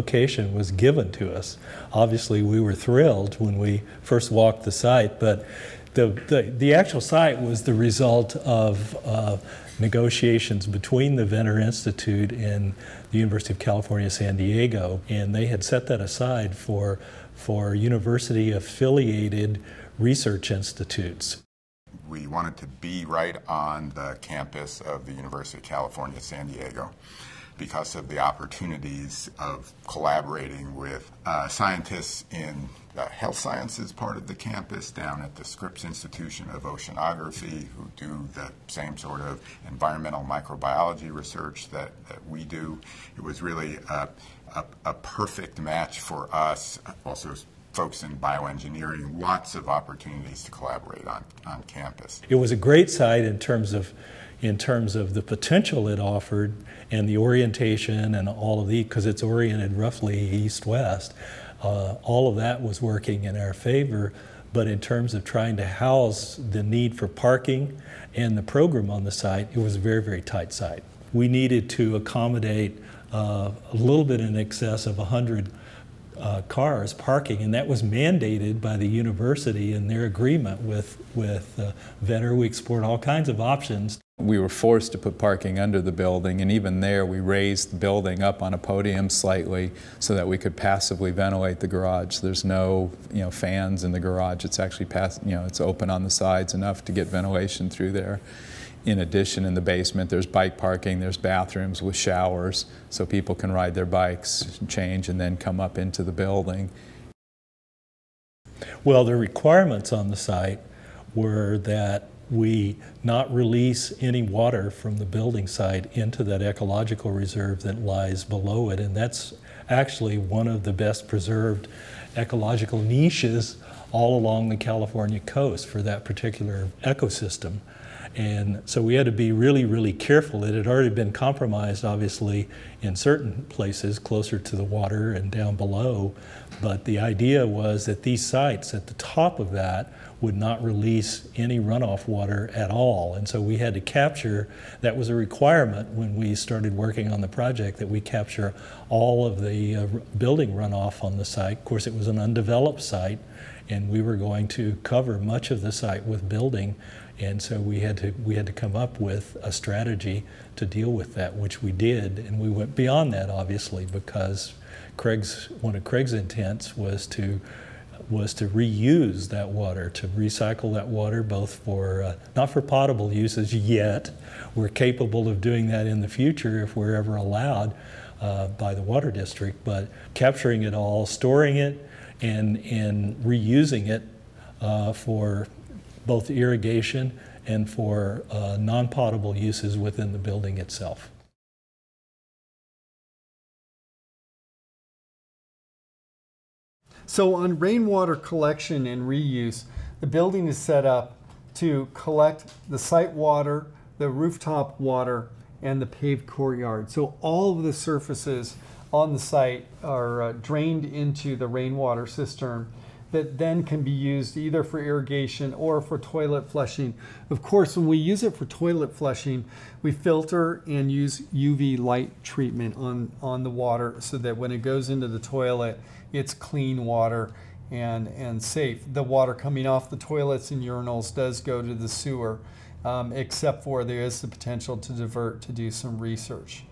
location was given to us. Obviously, we were thrilled when we first walked the site, but the, the, the actual site was the result of uh, negotiations between the Venter Institute and the University of California, San Diego, and they had set that aside for, for university affiliated research institutes. We wanted to be right on the campus of the University of California, San Diego because of the opportunities of collaborating with uh, scientists in the health sciences part of the campus down at the Scripps Institution of Oceanography who do the same sort of environmental microbiology research that, that we do. It was really a, a, a perfect match for us, also folks in bioengineering, lots of opportunities to collaborate on, on campus. It was a great site in terms of in terms of the potential it offered and the orientation and all of the, because it's oriented roughly east-west, uh, all of that was working in our favor. But in terms of trying to house the need for parking and the program on the site, it was a very, very tight site. We needed to accommodate uh, a little bit in excess of 100 uh, cars parking, and that was mandated by the university in their agreement with, with uh. We explored all kinds of options. We were forced to put parking under the building, and even there we raised the building up on a podium slightly so that we could passively ventilate the garage. There's no, you know, fans in the garage. It's actually pass, you know, it's open on the sides enough to get ventilation through there. In addition, in the basement, there's bike parking, there's bathrooms with showers, so people can ride their bikes, change, and then come up into the building. Well, the requirements on the site were that we not release any water from the building site into that ecological reserve that lies below it. And that's actually one of the best preserved ecological niches all along the California coast for that particular ecosystem. And so we had to be really, really careful. It had already been compromised, obviously, in certain places closer to the water and down below. But the idea was that these sites at the top of that would not release any runoff water at all. And so we had to capture, that was a requirement when we started working on the project, that we capture all of the uh, building runoff on the site. Of course, it was an undeveloped site, and we were going to cover much of the site with building. And so we had to we had to come up with a strategy to deal with that, which we did, and we went beyond that obviously because Craig's one of Craig's intents was to was to reuse that water, to recycle that water both for, uh, not for potable uses yet. We're capable of doing that in the future if we're ever allowed uh, by the water district, but capturing it all, storing it, and, and reusing it uh, for both irrigation and for uh, non-potable uses within the building itself. So on rainwater collection and reuse, the building is set up to collect the site water, the rooftop water, and the paved courtyard. So all of the surfaces on the site are uh, drained into the rainwater cistern that then can be used either for irrigation or for toilet flushing. Of course, when we use it for toilet flushing, we filter and use UV light treatment on, on the water so that when it goes into the toilet, it's clean water and, and safe. The water coming off the toilets and urinals does go to the sewer, um, except for there is the potential to divert to do some research.